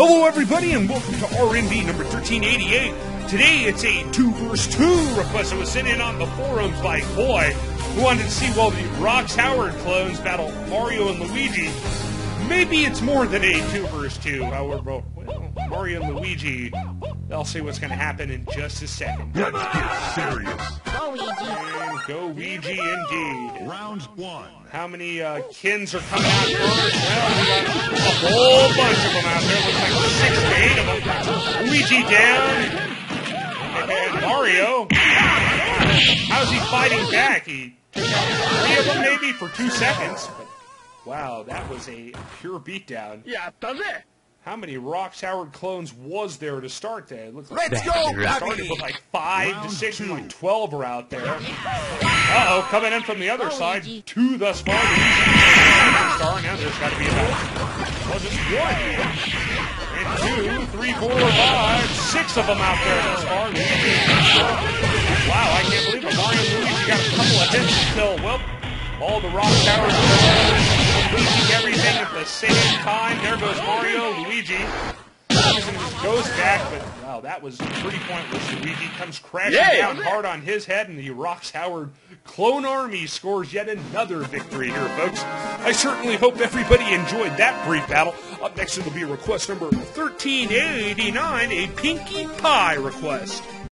Hello, everybody, and welcome to RMB number 1388. Today it's a two verse two request that was sent in on the forums by Khoi, who wanted to see while the Rox Howard clones battle Mario and Luigi. Maybe it's more than a two verse two, however, well, Mario and Luigi. I'll see what's going to happen in just a second. Let's get serious. Go And go Ouija indeed. Round one. How many uh, kins are coming out first? Well, we got a whole bunch of them out there. Looks like six to eight of them. Luigi down. And Mario. How's he fighting back? He took out three of them maybe for two seconds. But, wow, that was a pure beatdown. Yeah, does it? How many Rock Howard clones was there to start that? It looks like Let's go, started with like five to six, and two. like twelve are out there. Uh oh, coming in from the other side, Luigi. two thus far. Star now there's got to be about well, just one, and two, three, four, five, six of them out there thus far. Wow, I can't believe it. Mario Luigi got a couple of hits still. well, all the rock towers Luigi everything at the same time. There goes Mario, Luigi. His ghost back, but wow, that was pretty pointless. Luigi comes crashing down hard on his head, and the Rox Howard clone army scores yet another victory here, folks. I certainly hope everybody enjoyed that brief battle. Up next, it'll be request number 1389, a Pinkie Pie request.